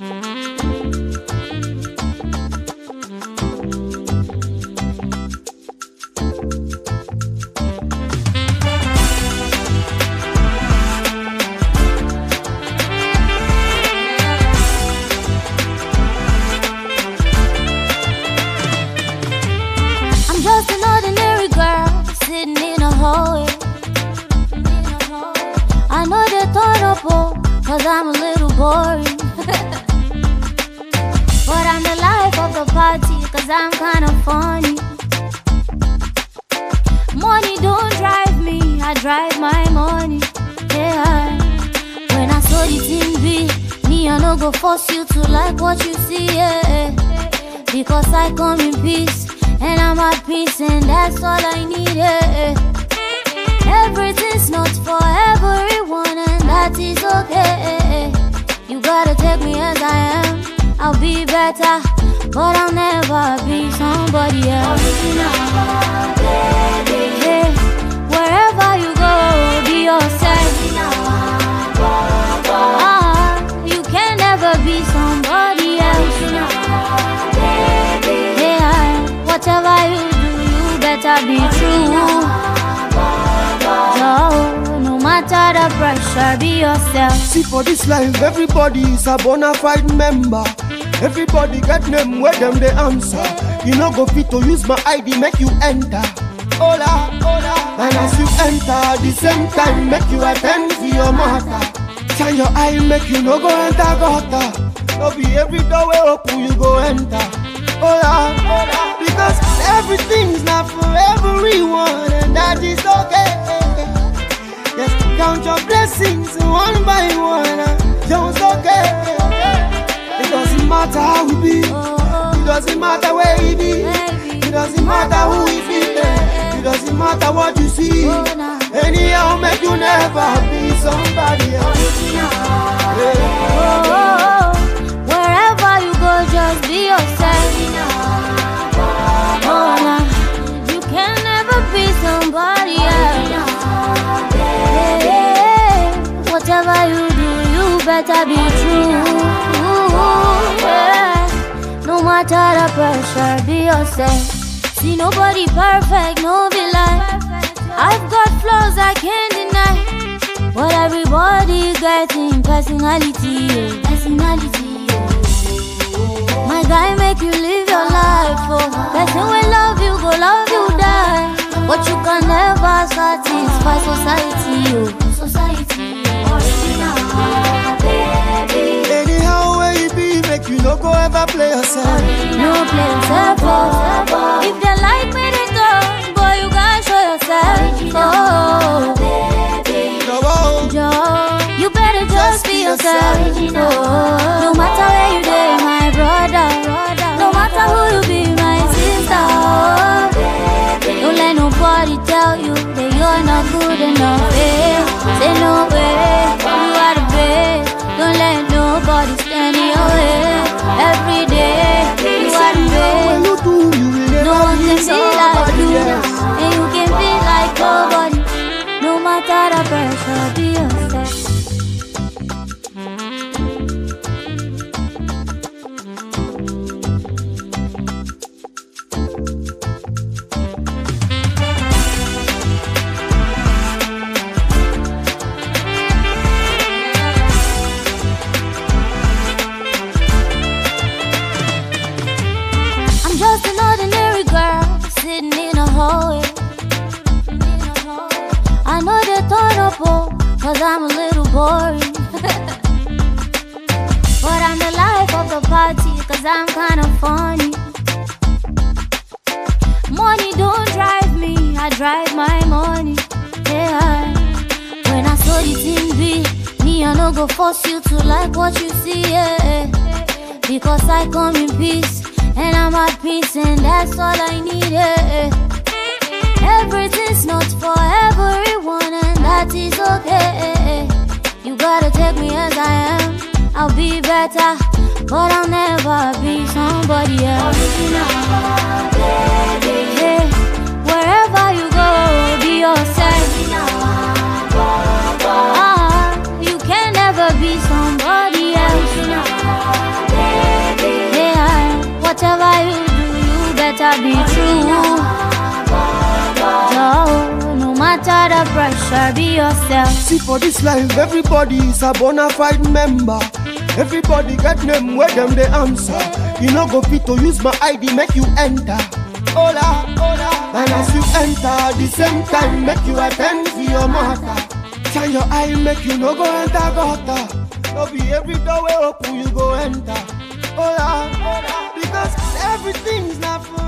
I'm cause I'm a little boring. but I'm the life of the party, cause I'm kinda funny. Money don't drive me, I drive my money. Yeah. When I saw the thing be, me, I no go force you to like what you see, yeah. Because I come in peace, and I'm at peace, and that's all I need, yeah. Everything's not for everyone, and that is okay. I'll be better, but I'll never be somebody else. Yeah. Wherever you go, be yourself. Ah, you can never be somebody else. Yeah, whatever you do, you better be true. No matter the pressure, be yourself. See for this life, everybody is a bona fide member. Everybody get name where them they answer. You no go fit to use my ID, make you enter. Hola, hola. And as you enter, the same time, make you attend to your matter. Shine your eye, make you no go enter gutter. No be every door we open, you go enter. Hola, hola. Because everything's not for everyone, and that is okay. Yes, count your blessings one by one. Just okay. It doesn't matter how we be. Oh, oh, It doesn't matter where we be. It doesn't matter who we be. Oh, it doesn't matter what you see. Oh. Anyhow, make you never be somebody oh, else. Yeah. Oh, wherever you go, just be yourself. Oh, nah. You can never be somebody else. Whatever you do, you better be true. Yeah. Matter the pressure, be yourself. See nobody perfect, no like. I've got flaws I can't deny. But everybody getting personality, oh. personality. oh. My guy make you live your life, oh. Person will love you, go love you, die. But you can never satisfy society, oh. Society, you no go ever play yourself. No place ever. If they like me, they go. Boy, you gotta show yourself. Oh, No, oh, Joe, you better just be yourself. Oh, no matter where you go, my brother. No matter who you be, my sister. Oh, don't let nobody tell you that you're not good enough. Eh? Say no way, hallway. I know they thought up, oh, cause I'm a little boring. but I'm the life of the party, cause I'm kinda funny. Money don't drive me, I drive my money. Yeah. When I saw the thing be, me, I no go force you to like what you see, yeah. Because I come in peace, and I'm at peace, and that's all I need, yeah. Everything's not for everyone, and that is okay. You gotta take me as I am. I'll be better, but I'll never be somebody else. Wherever you go, be yourself. Ah, you can never be somebody else. Whatever you do, you better be. Pressure, be yourself. See for this life, everybody is a bona fide member. Everybody get name where them they answer. You no go fit to use my ID, make you enter. Hola, hola. And as you enter, the same time, make you attend to your matter. Shine your eye, make you no go enter gutter. No be every door we open, you go enter. Hola, hola. Because everything's not for